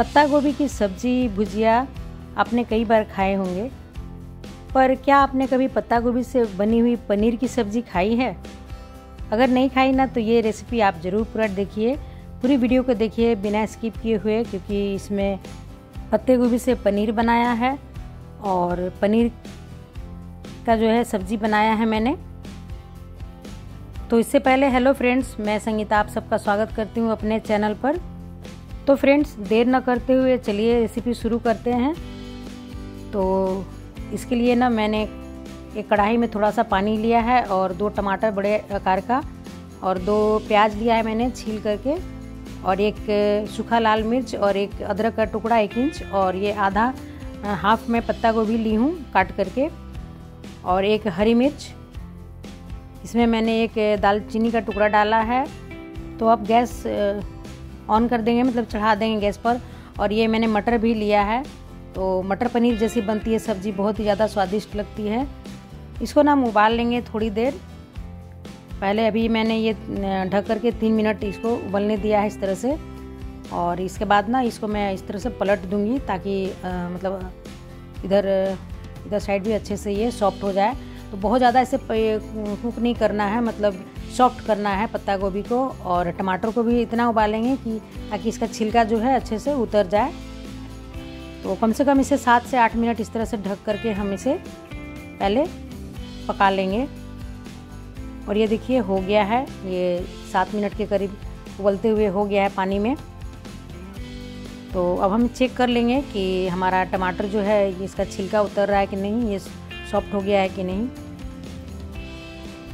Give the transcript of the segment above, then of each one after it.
पत्ता गोभी की सब्ज़ी, भुजिया आपने कई बार खाए होंगे। पर क्या आपने कभी पत्ता गोभी से बनी हुई पनीर की सब्ज़ी खाई है? अगर नहीं खाई ना तो ये रेसिपी आप ज़रूर पूरा देखिए। पूरी वीडियो को देखिए बिना स्किप किए हुए, क्योंकि इसमें पत्ते गोभी से पनीर बनाया है और पनीर का जो है सब्ज़ी बनाया है मैंने। तो इससे पहले, हेलो फ्रेंड्स, मैं संगीता, आप सबका स्वागत करती हूँ अपने चैनल पर। तो फ्रेंड्स, देर न करते हुए चलिए रेसिपी शुरू करते हैं। तो इसके लिए ना मैंने एक कढ़ाई में थोड़ा सा पानी लिया है और दो टमाटर बड़े आकार का और दो प्याज लिया है मैंने छील करके और एक सूखा लाल मिर्च और एक अदरक का टुकड़ा एक इंच और ये आधा हाफ़ में पत्ता गोभी ली हूँ काट करके और एक हरी मिर्च। इसमें मैंने एक दालचीनी का टुकड़ा डाला है। तो अब गैस ऑन कर देंगे मतलब चढ़ा देंगे गैस पर। और ये मैंने मटर भी लिया है। तो मटर पनीर जैसी बनती है सब्ज़ी बहुत ही ज़्यादा स्वादिष्ट लगती है। इसको ना हम उबाल लेंगे थोड़ी देर। पहले अभी मैंने ये ढक कर के तीन मिनट इसको उबलने दिया है इस तरह से। और इसके बाद ना इसको मैं इस तरह से पलट दूँगी ताकि आ, मतलब इधर इधर साइड भी अच्छे से ये सॉफ्ट हो जाए। तो बहुत ज़्यादा इसे कुक नहीं करना है मतलब सॉफ्ट करना है पत्ता गोभी को और टमाटर को भी इतना उबालेंगे कि ताकि इसका छिलका जो है अच्छे से उतर जाए। तो कम से कम इसे सात से आठ मिनट इस तरह से ढक करके हम इसे पहले पका लेंगे। और ये देखिए, हो गया है। ये सात मिनट के करीब उबलते हुए हो गया है पानी में। तो अब हम चेक कर लेंगे कि हमारा टमाटर जो है, इसका छिलका उतर रहा है कि नहीं, ये सॉफ्ट हो गया है कि नहीं।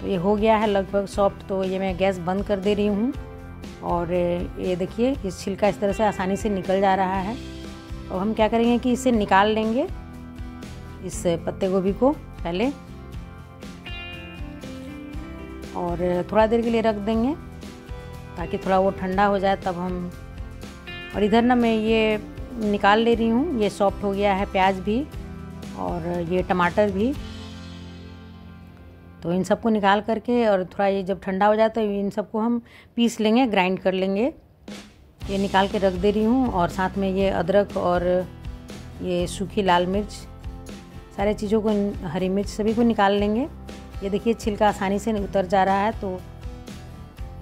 तो ये हो गया है लगभग सॉफ्ट तो ये मैं गैस बंद कर दे रही हूँ। और ये देखिए, इस छिलका इस तरह से आसानी से निकल जा रहा है। और हम क्या करेंगे कि इसे निकाल लेंगे, इस पत्ते गोभी को पहले। और थोड़ा देर के लिए रख देंगे, ताकि थोड़ा वो ठंडा हो जाए तब हम। और इधर ना मैं ये निकाल ले रही हूँ, ये सॉफ्ट हो गया है प्याज भी, और ये टमाटर भी। तो इन सबको निकाल करके और थोड़ा ये जब ठंडा हो जाए तो इन सबको हम पीस लेंगे, ग्राइंड कर लेंगे। ये निकाल के रख दे रही हूँ और साथ में ये अदरक और ये सूखी लाल मिर्च, सारे चीज़ों को, हरी मिर्च सभी को निकाल लेंगे। ये देखिए छिलका आसानी से उतर जा रहा है तो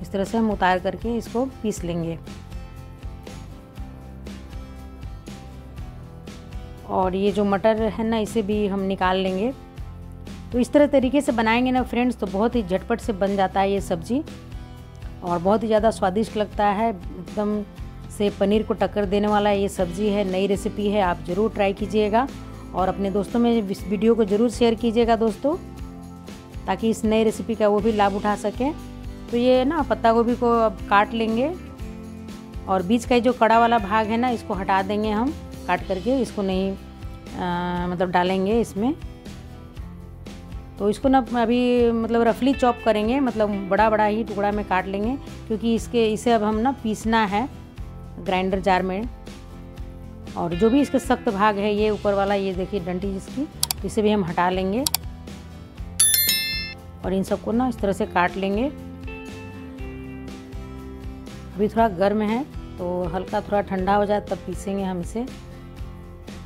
इस तरह से हम उतार करके इसको पीस लेंगे। और ये जो मटर है ना, इसे भी हम निकाल लेंगे। तो इस तरह तरीके से बनाएँगे ना फ्रेंड्स तो बहुत ही झटपट से बन जाता है ये सब्ज़ी। और बहुत ही ज़्यादा स्वादिष्ट लगता है। एकदम से पनीर को टक्कर देने वाला ये सब्ज़ी है नई रेसिपी है आप ज़रूर ट्राई कीजिएगा। और अपने दोस्तों में इस वीडियो को ज़रूर शेयर कीजिएगा दोस्तों ताकि इस नई रेसिपी का वो भी लाभ उठा सकें। तो ये ना पत्ता गोभी को अब काट लेंगे। और बीच का जो कड़ा वाला भाग है ना इसको हटा देंगे हम काट करके इसको नहीं आ, मतलब डालेंगे इसमें। तो इसको ना अभी मतलब रफली चॉप करेंगे मतलब बड़ा बड़ा ही टुकड़ा में काट लेंगे, क्योंकि इसके, इसे अब हम ना पीसना है ग्राइंडर जार में। और जो भी इसका सख्त भाग है, ये ऊपर वाला, ये देखिए डंटी जिसकी तो इसे भी हम हटा लेंगे। और इन सबको ना इस तरह से काट लेंगे। अभी थोड़ा गर्म है तो हल्का थोड़ा ठंडा हो जाए तब पीसेंगे हम इसे।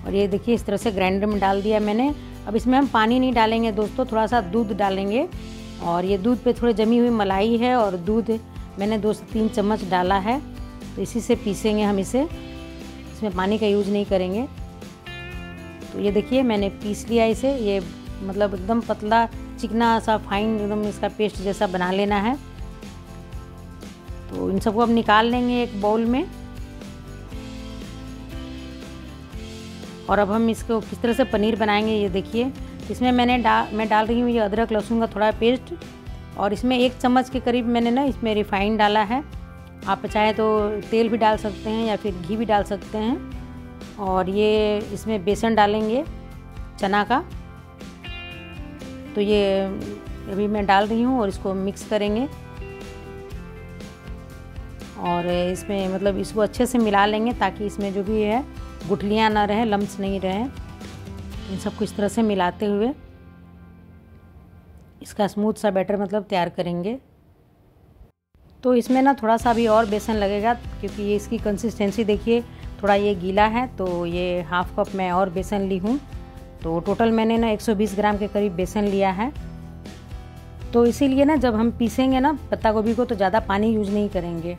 और ये देखिए इस तरह से ग्राइंडर में डाल दिया मैंने। अब इसमें हम पानी नहीं डालेंगे दोस्तों, थोड़ा सा दूध डालेंगे। और ये दूध पे थोड़ी जमी हुई मलाई है और दूध मैंने दो से तीन चम्मच डाला है। तो इसी से पीसेंगे हम इसे। इसमें पानी का यूज़ नहीं करेंगे। तो ये देखिए, मैंने पीस लिया इसे। ये मतलब एकदम पतला, चिकना सा फाइन एकदम इसका पेस्ट जैसा बना लेना है। तो इन सबको अब निकाल लेंगे एक बाउल में। और अब हम इसको किस तरह से पनीर बनाएँगे ये देखिए। इसमें मैंने डाल मैं डाल रही हूँ ये अदरक, लहसुन का थोड़ा पेस्ट और इसमें एक चम्मच के करीब मैंने ना इसमें रिफाइंड डाला है। आप चाहे तो तेल भी डाल सकते हैं या फिर घी भी डाल सकते हैं। और ये इसमें बेसन डालेंगे चना का। तो ये अभी मैं डाल रही हूँ और इसको मिक्स करेंगे। और इसमें मतलब इसको अच्छे से मिला लेंगे ताकि इसमें जो भी है गुठलियाँ ना रहें, लम्स नहीं रहें। इन सबको इस तरह से मिलाते हुए इसका स्मूथ सा बैटर मतलब तैयार करेंगे। तो इसमें ना थोड़ा सा अभी और बेसन लगेगा, क्योंकि ये इसकी कंसिस्टेंसी देखिए, थोड़ा ये गीला है तो ये हाफ़ कप मैं और बेसन ली हूँ। तो टोटल मैंने ना 120 ग्राम के करीब बेसन लिया है। तो इसीलिए ना जब हम पीसेंगे ना पत्ता गोभी को तो ज़्यादा पानी यूज़ नहीं करेंगे।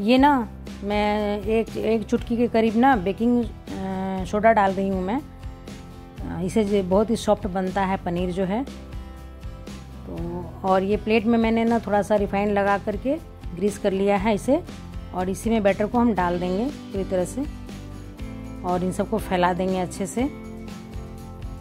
ये ना मैं एक एक चुटकी के करीब ना बेकिंग सोडा डाल रही हूँ मैं। इसे बहुत ही सॉफ्ट बनता है पनीर जो है। तो और ये प्लेट में मैंने ना थोड़ा सा रिफाइंड लगा करके ग्रीस कर लिया है इसे। और इसी में बैटर को हम डाल देंगे पूरी तरह से। और इन सबको फैला देंगे अच्छे से।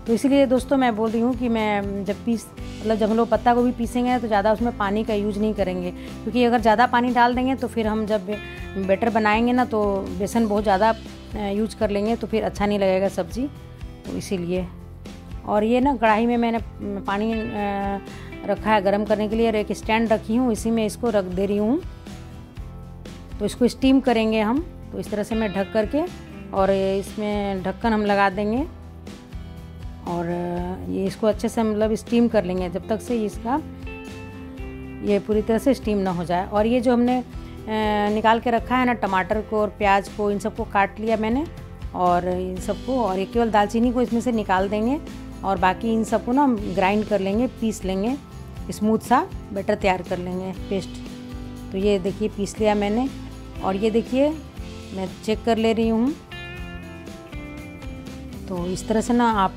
तो इसीलिए दोस्तों मैं बोल रही हूँ कि मैं जब पीस मतलब जब हम लोग पत्ता को भी पीसेंगे तो ज़्यादा उसमें पानी का यूज़ नहीं करेंगे। क्योंकि अगर ज़्यादा पानी डाल देंगे तो फिर हम जब बैटर बनाएँगे ना तो बेसन बहुत ज़्यादा यूज़ कर लेंगे तो फिर अच्छा नहीं लगेगा सब्ज़ी। तो इसीलिए। और ये ना, कढ़ाई में मैंने पानी रखा है गर्म करने के लिए, और एक स्टैंड रखी हूँ, इसी में इसको रख दे रही हूँ। तो इसको स्टीम करेंगे हम तो इस तरह से मैं ढक करके, और इसमें ढक्कन हम लगा देंगे। और ये इसको अच्छे से मतलब स्टीम कर लेंगे, जब तक से इसका, ये पूरी तरह से स्टीम ना हो जाए। और ये जो हमने निकाल के रखा है ना, टमाटर को और प्याज को, इन सबको काट लिया मैंने। और इन सबको, और एक केवल दालचीनी को इसमें से निकाल देंगे। और बाकी इन सबको ना ग्राइंड कर लेंगे, पीस लेंगे स्मूथ सा बैटर तैयार कर लेंगे पेस्ट तो ये देखिए, पीस लिया मैंने। और ये देखिए, मैं चेक कर ले रही हूँ। तो इस तरह से ना आप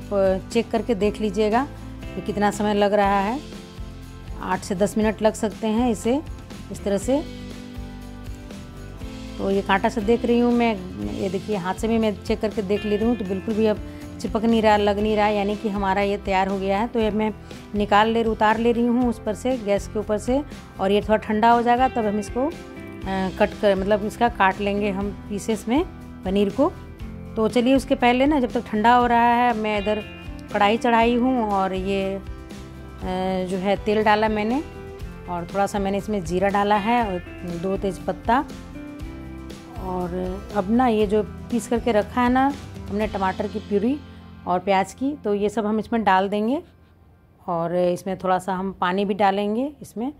चेक करके देख लीजिएगा कि कितना समय लग रहा है। आठ से दस मिनट लग सकते हैं इसे, इस तरह से। तो ये कांटा से देख रही हूँ मैं, ये देखिए, हाथ से भी मैं चेक करके देख ले रही हूँ तो बिल्कुल भी अब चिपक नहीं रहा, लग नहीं रहा, यानी कि हमारा ये तैयार हो गया है। तो ये मैं निकाल ले, उतार ले रही हूँ उस पर से, गैस के ऊपर से, और ये थोड़ा ठंडा हो जाएगा, तब हम इसको कट कर मतलब इसका काट लेंगे हम पीसेस में पनीर को। तो चलिए उसके पहले ना, जब तक ठंडा हो रहा है, मैं इधर कढ़ाई चढ़ाई हूँ और ये जो है तेल डाला मैंने, और थोड़ा सा मैंने इसमें जीरा डाला है और दो तेज पत्ता और अब ना ये जो पीस करके रखा है ना, हमने टमाटर की प्यूरी और प्याज की तो ये सब हम इसमें डाल देंगे और इसमें थोड़ा सा हम पानी भी डालेंगे इसमें।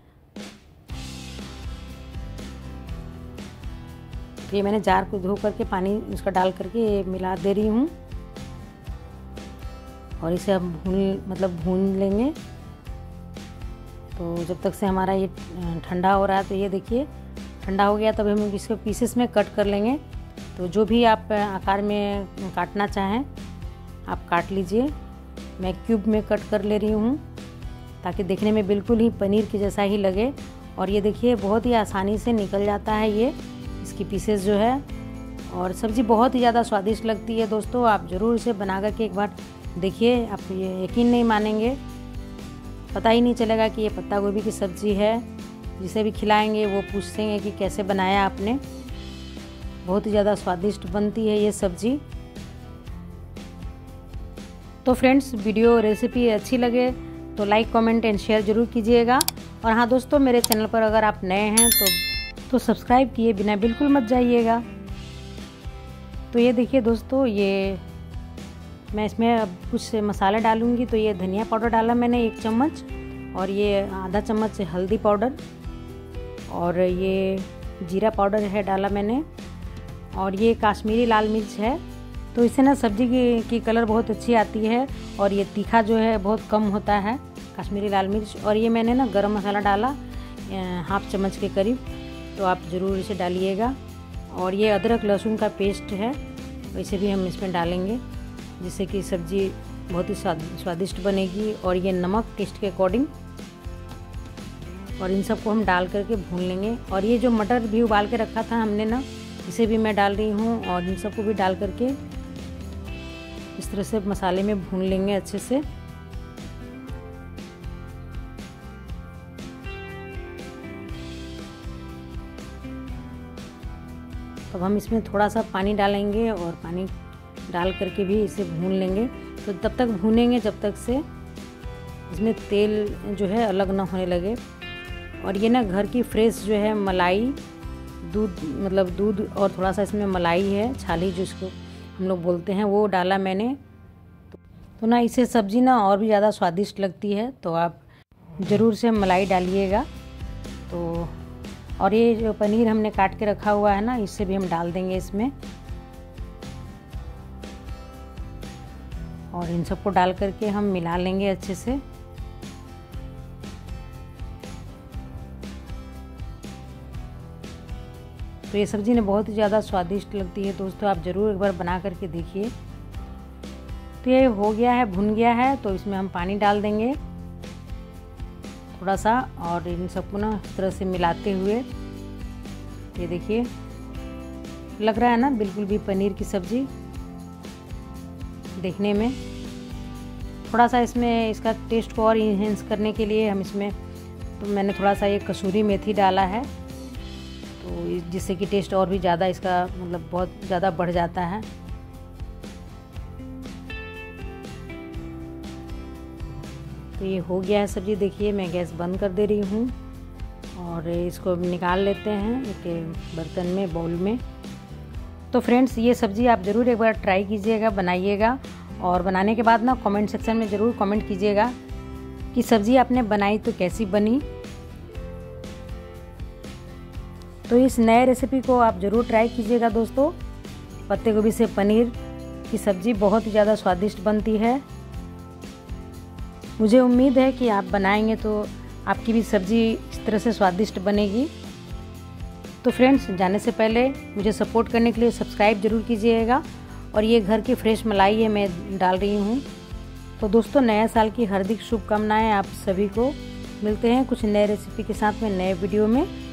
तो ये मैंने जार को धो करके पानी उसका डाल करके मिला दे रही हूँ। और इसे हम भून मतलब भून लेंगे। तो जब तक से हमारा ये ठंडा हो रहा है तो ये देखिए ठंडा हो गया, तब हम इसको पीसेस में कट कर लेंगे। तो जो भी आप आकार में काटना चाहें, आप काट लीजिए। मैं क्यूब में कट कर ले रही हूँ, ताकि देखने में बिल्कुल ही पनीर के जैसा ही लगे। और ये देखिए, बहुत ही आसानी से निकल जाता है ये, इसकी पीसेस जो है। और सब्ज़ी बहुत ही ज़्यादा स्वादिष्ट लगती है दोस्तों, आप ज़रूर इसे बना कर के एक बार देखिए। आप ये यकीन नहीं मानेंगे, पता ही नहीं चलेगा कि ये पत्ता गोभी की सब्ज़ी है। जिसे भी खिलाएँगे, वो पूछते हैं कि कैसे बनाया आपने। बहुत ही ज़्यादा स्वादिष्ट बनती है ये सब्ज़ी। तो फ्रेंड्स, वीडियो रेसिपी अच्छी लगे तो लाइक, कमेंट एंड शेयर ज़रूर कीजिएगा। और हाँ दोस्तों, मेरे चैनल पर अगर आप नए हैं तो तो सब्सक्राइब किए बिना बिल्कुल मत जाइएगा। तो ये देखिए दोस्तों, ये मैं इसमें अब कुछ मसाला डालूँगी। तो ये धनिया पाउडर डाला मैंने एक चम्मच और ये आधा चम्मच हल्दी पाउडर। और ये जीरा पाउडर है डाला मैंने और ये काश्मीरी लाल मिर्च है। तो इससे ना सब्ज़ी की, की कलर बहुत अच्छी आती है और ये तीखा जो है बहुत कम होता है कश्मीरी लाल मिर्च। और ये मैंने ना गरम मसाला डाला हाफ़ चम्मच के करीब। तो आप ज़रूर इसे डालिएगा। और ये अदरक लहसुन का पेस्ट है वैसे भी हम इसमें डालेंगे जिससे कि सब्ज़ी बहुत ही स्वादिष्ट बनेगी। और ये नमक टेस्ट के अकॉर्डिंग और इन सबको हम डाल करके भून लेंगे। और ये जो मटर भी उबाल के रखा था हमने ना, इसे भी मैं डाल रही हूँ और इन सबको भी डाल करके इस तरह से मसाले में भून लेंगे अच्छे से। अब हम इसमें थोड़ा सा पानी डालेंगे और पानी डाल करके भी इसे भून लेंगे। तो तब तक भूनेंगे, जब तक से इसमें तेल जो है अलग ना होने लगे। और ये ना घर की फ्रेश जो है मलाई, दूध मतलब दूध और थोड़ा सा इसमें मलाई है, छाली जो इसको हम लोग बोलते हैं, वो डाला मैंने। तो ना इसे सब्ज़ी ना और भी ज़्यादा स्वादिष्ट लगती है तो आप ज़रूर से मलाई डालिएगा। तो और ये जो पनीर हमने काट के रखा हुआ है ना, इससे भी हम डाल देंगे इसमें। और इन सबको डाल करके हम मिला लेंगे अच्छे से। तो ये सब्ज़ी ने बहुत ही ज़्यादा स्वादिष्ट लगती है दोस्तों, आप ज़रूर एक बार बना करके देखिए। तो ये हो गया है, भुन गया है तो इसमें हम पानी डाल देंगे थोड़ा सा और इन सबको ना इस तरह से मिलाते हुए। ये देखिए, लग रहा है ना बिल्कुल भी पनीर की सब्ज़ी देखने में। थोड़ा सा इसमें इसका टेस्ट को और इन्हेंस करने के लिए हम इसमें तो मैंने थोड़ा सा ये कसूरी मेथी डाला है। तो जिससे कि टेस्ट और भी ज़्यादा इसका मतलब बहुत ज़्यादा बढ़ जाता है। तो ये हो गया है सब्ज़ी देखिए मैं गैस बंद कर दे रही हूँ और इसको निकाल लेते हैं एक बर्तन में, बाउल में। तो फ्रेंड्स, ये सब्ज़ी आप ज़रूर एक बार ट्राई कीजिएगा, बनाइएगा और बनाने के बाद ना कमेंट सेक्शन में ज़रूर कमेंट कीजिएगा कि सब्ज़ी आपने बनाई तो कैसी बनी तो इस नए रेसिपी को आप ज़रूर ट्राई कीजिएगा दोस्तों। पत्ते गोभी से पनीर की सब्ज़ी बहुत ही ज़्यादा स्वादिष्ट बनती है। मुझे उम्मीद है कि आप बनाएँगे तो आपकी भी सब्ज़ी इस तरह से स्वादिष्ट बनेगी। तो फ्रेंड्स जाने से पहले मुझे सपोर्ट करने के लिए सब्सक्राइब ज़रूर कीजिएगा। और ये घर की फ्रेश मलाई है, मैं डाल रही हूँ। तो दोस्तों, नया साल की हार्दिक शुभकामनाएँ आप सभी को। मिलते हैं कुछ नए रेसिपी के साथ में, नए वीडियो में।